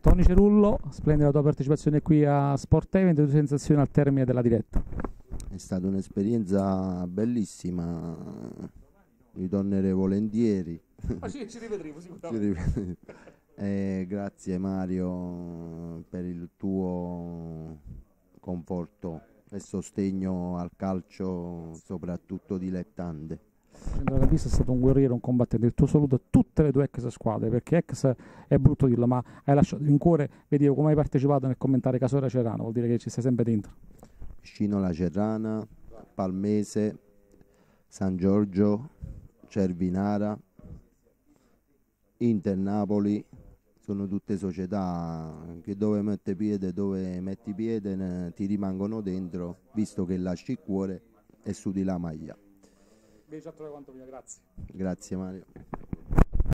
Tony Cerullo, splendida la tua partecipazione qui a Sport Event e le tue sensazioni al termine della diretta. È stata un'esperienza bellissima, ritornerei volentieri. Ah, sì, ci rivedremo Ci ripeto. Eh, grazie Mario per il tuo conforto e sostegno al calcio, soprattutto dilettante. Centrocampista è stato un guerriero, un combattente. Il tuo saluto a tutte le tue ex squadre, perché ex è brutto dirlo, ma hai lasciato in cuore, vedi come hai partecipato nel commentare Casora Cerano, vuol dire che ci stai sempre dentro. Scino La Cerrana, Palmese, San Giorgio, Cervinara, Inter Napoli, sono tutte società che dove metti piede, dove metti piede ti rimangono dentro, visto che lasci il cuore e sudi la maglia. Quanto prima, grazie. Grazie Mario.